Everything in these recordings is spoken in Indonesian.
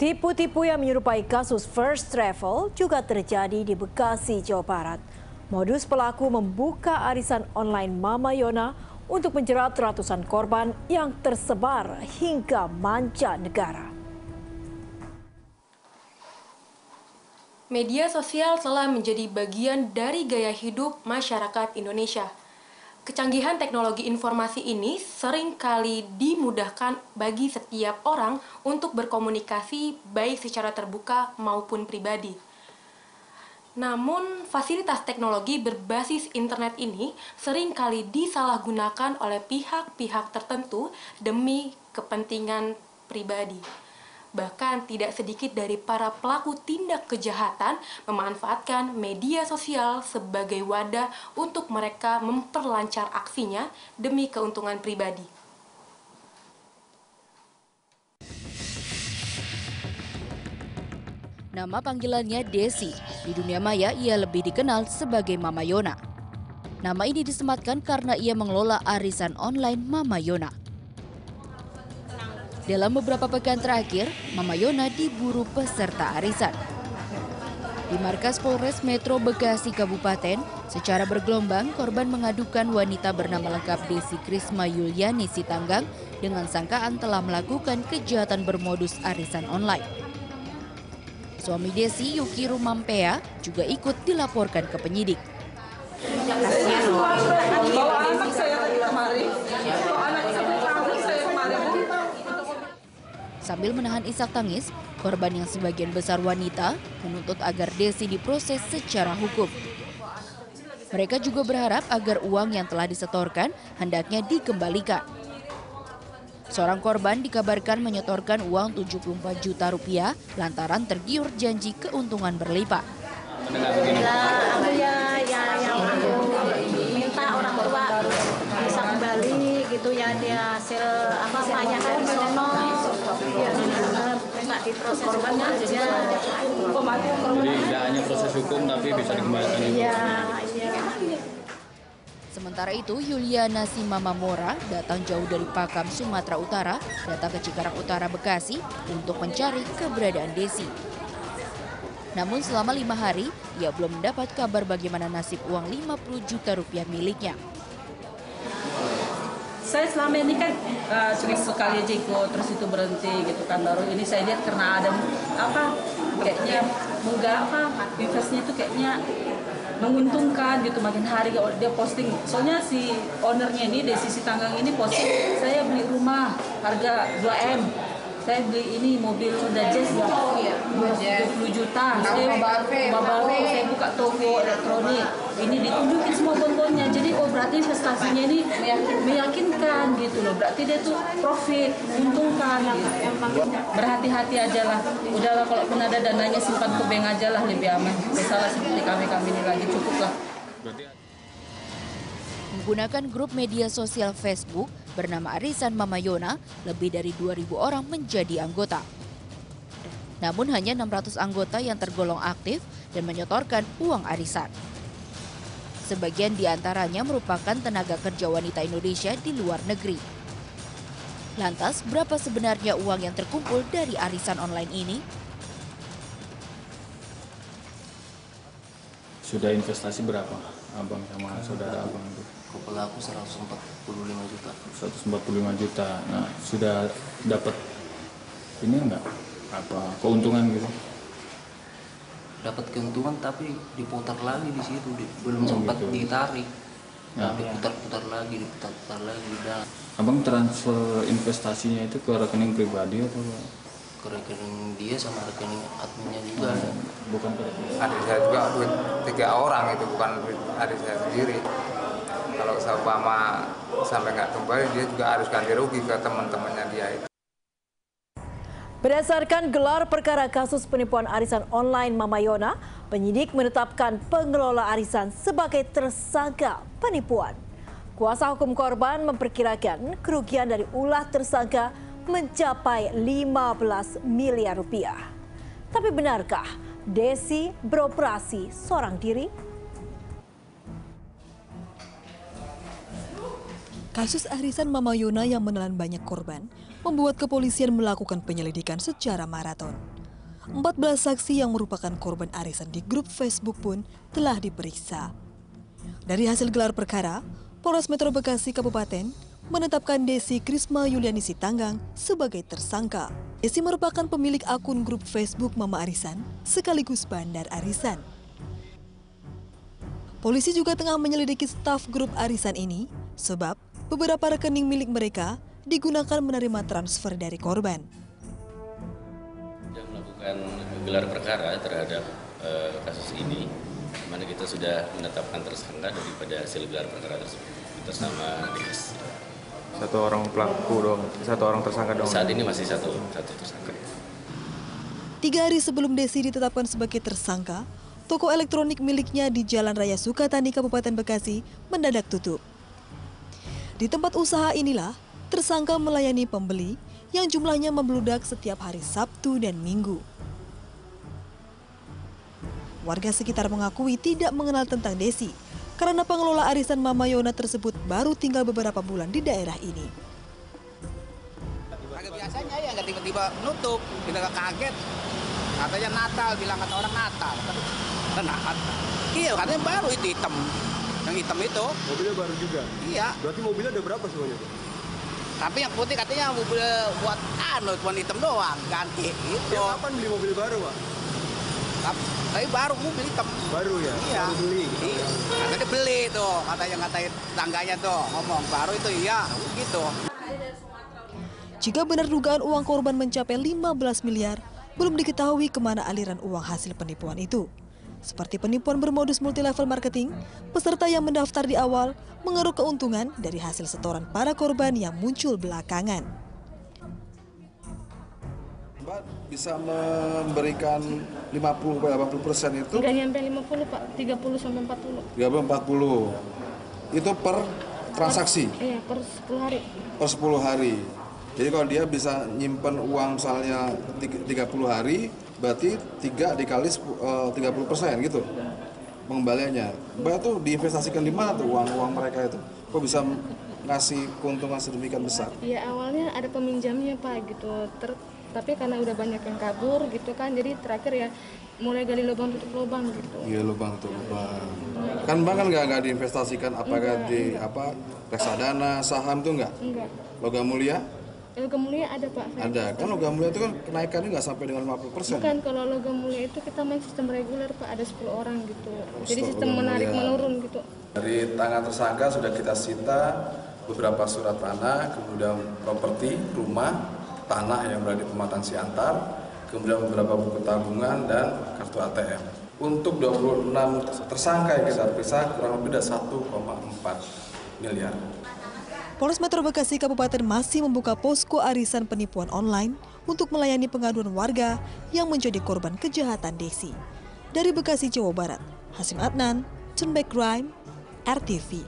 Tipu-tipu yang menyerupai kasus First Travel juga terjadi di Bekasi, Jawa Barat. Modus pelaku membuka arisan online Mama Yona untuk menjerat ratusan korban yang tersebar hingga manca negara. Media sosial telah menjadi bagian dari gaya hidup masyarakat Indonesia. Kecanggihan teknologi informasi ini sering kali dimudahkan bagi setiap orang untuk berkomunikasi baik secara terbuka maupun pribadi. Namun, fasilitas teknologi berbasis internet ini sering kali disalahgunakan oleh pihak-pihak tertentu demi kepentingan pribadi. Bahkan tidak sedikit dari para pelaku tindak kejahatan memanfaatkan media sosial sebagai wadah untuk mereka memperlancar aksinya demi keuntungan pribadi. Nama panggilannya Desi. Di dunia maya ia lebih dikenal sebagai Mama Yona. Nama ini disematkan karena ia mengelola arisan online Mama Yona. Dalam beberapa pekan terakhir, Mama Yona diburu peserta arisan. Di markas Polres Metro Bekasi Kabupaten, secara bergelombang korban mengadukan wanita bernama lengkap Desi Krisma Yuliani Sitanggang dengan sangkaan telah melakukan kejahatan bermodus arisan online. Suami Desi, Yuki Rumampea, juga ikut dilaporkan ke penyidik. Kasihan loh. Kalau anak saya tadi kemarin, kalau anak saya kemarin, Sambil menahan isak tangis, korban yang sebagian besar wanita menuntut agar Desi diproses secara hukum. Mereka juga berharap agar uang yang telah disetorkan hendaknya dikembalikan. Seorang korban dikabarkan menyetorkan uang 74 juta rupiah lantaran tergiur janji keuntungan berlipat. Aku ya, ya, ya untuk minta orang tua bisa kembali gitu ya dia hasil apa namanya kan sono korbannya ya Jadi tidak hanya proses hukum tapi bisa dikembalikan juga. iya iya Sementara itu, Yuliana Simamamora datang jauh dari Pakam, Sumatera Utara, datang ke Cikarang Utara, Bekasi untuk mencari keberadaan Desi. Namun selama lima hari, ia belum mendapat kabar bagaimana nasib uang 50 juta rupiah miliknya. Saya selama ini kan uh, sering sekali aja ikut terus itu berhenti gitu kan. Baru ini saya lihat karena ada apa kayaknya munggah apa investnya itu kayaknya menguntungkan gitu. Makin hari dia posting soalnya si ownernya ini dari sisi tanggang ini posting saya beli rumah harga 2 m. Saya beli ini mobil Honda Jazz iya. 20 juta. Saya baru saya buka toko elektronik ini ditunjukin semua bonbonnya jadi oh berarti investasinya ini meyakinkan gitu loh berarti dia tuh profit menguntungkan gitu. berhati-hati aja lah udahlah kalau pun ada dananya simpan ke bank aja lah lebih aman misalnya seperti kami kami ini lagi cukup lah Menggunakan grup media sosial Facebook bernama Arisan Mama Yona, lebih dari 2.000 orang menjadi anggota. Namun hanya 600 anggota yang tergolong aktif dan menyetorkan uang arisan. Sebagian di antaranya merupakan tenaga kerja wanita Indonesia di luar negeri. Lantas, berapa sebenarnya uang yang terkumpul dari arisan online ini? Sudah investasi berapa abang sama saudara abang itu? Kalau pelaku 145 juta. 145 juta. Nah sudah dapat ini enggak apa keuntungan gitu? Dapat keuntungan tapi diputar lagi di situ, di- belum Oh, sempat gitu. ditarik. Nah, Nah, diputar-putar lagi, diputar-putar lagi di dalam Abang transfer investasinya itu ke rekening pribadi atau ke rekening dia sama rekening adminnya juga. bukan ke adik saya juga duit tiga orang itu bukan duit adik saya sendiri kalau seumpama sampai nggak kembali dia juga harus ganti rugi ke teman-temannya dia itu Berdasarkan gelar perkara kasus penipuan arisan online Mama Yona, penyidik menetapkan pengelola arisan sebagai tersangka penipuan. Kuasa hukum korban memperkirakan kerugian dari ulah tersangka mencapai 15 miliar rupiah. Tapi benarkah Desi beroperasi seorang diri? Kasus arisan Mama Yona yang menelan banyak korban membuat kepolisian melakukan penyelidikan secara maraton. 14 saksi yang merupakan korban arisan di grup Facebook pun telah diperiksa. Dari hasil gelar perkara, Polres Metro Bekasi Kabupaten menetapkan Desi Krisma Yuliani Sitanggang sebagai tersangka. Desi merupakan pemilik akun grup Facebook Mama Arisan sekaligus bandar arisan. Polisi juga tengah menyelidiki staf grup arisan ini sebab beberapa rekening milik mereka digunakan menerima transfer dari korban. Sudah melakukan gelar perkara terhadap eh, kasus ini, di mana kita sudah menetapkan tersangka daripada hasil gelar perkara tersebut atas nama DS. Satu orang pelaku dong, satu orang tersangka dong. Saat ini masih satu satu tersangka. Tiga hari sebelum Desi ditetapkan sebagai tersangka, toko elektronik miliknya di Jalan Raya Sukatani, Kabupaten Bekasi mendadak tutup. Di tempat usaha inilah, tersangka melayani pembeli yang jumlahnya membludak setiap hari Sabtu dan Minggu. Warga sekitar mengakui tidak mengenal tentang Desi karena pengelola arisan Mama Yona tersebut baru tinggal beberapa bulan di daerah ini. Agak biasanya ya nggak tiba-tiba nutup, kita nggak kaget. Katanya Natal, bilang kata orang Natal. Kata Natal. Iya, katanya baru itu hitam. Yang hitam itu. Mobilnya baru juga? Iya. Berarti mobilnya ada berapa semuanya? Tapi yang putih katanya mobil buat anu, cuma hitam doang, ganti itu. Ya, kapan beli mobil baru, Pak? Tapi baru mobil hitam. Baru ya? Iya. Baru beli? Iya. Katanya beli tuh, katanya ngatain tangganya tuh, ngomong baru itu iya, gitu. Jika benar dugaan uang korban mencapai 15 miliar, belum diketahui ke mana aliran uang hasil penipuan itu. Seperti penipuan bermodus multilevel marketing, peserta yang mendaftar di awal mengeruk keuntungan dari hasil setoran para korban yang muncul belakangan. Mbak bisa memberikan 50 80 persen itu? Enggak nyampe 50 Pak, 30 sampai 40. 30 40. Itu per transaksi? Iya, per 10 hari. Per 10 hari. Jadi kalau dia bisa nyimpen uang misalnya 30 hari, berarti 3 dikali 30 persen gitu pengembaliannya. Mbak tuh diinvestasikan di mana tuh uang-uang mereka itu? Kok bisa ngasih keuntungan sedemikian besar? Ya awalnya ada peminjamnya Pak gitu. Ter tapi karena udah banyak yang kabur gitu kan, jadi terakhir ya mulai gali lubang tutup lubang gitu. Iya lubang tutup lubang. Kan bank kan nggak nggak diinvestasikan apakah Enggak, di enggak. apa reksadana saham tuh nggak? Enggak. Logam mulia Logam mulia ada Pak. saya ada. Kan logam mulia itu kan kenaikannya nggak sampai dengan 50 persen. Bukan kalau logam mulia itu kita main sistem reguler Pak, ada 10 orang gitu. Jadi sistem menarik mulia. menurun gitu. Dari tangan tersangka sudah kita sita beberapa surat tanah, kemudian properti, rumah, tanah yang berada di pematang siantar, kemudian beberapa buku tabungan dan kartu ATM. Untuk 26 tersangka yang kita periksa kurang lebih ada 1,4 miliar. Polres Metro Bekasi Kabupaten masih membuka posko arisan penipuan online untuk melayani pengaduan warga yang menjadi korban kejahatan Desi. Dari Bekasi, Jawa Barat, Hasim Adnan, Tunback Crime, RTV.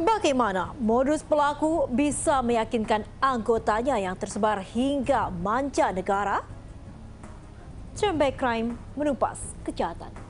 Bagaimana modus pelaku bisa meyakinkan anggotanya yang tersebar hingga manca negara? Back Crime menumpas kejahatan.